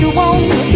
you want.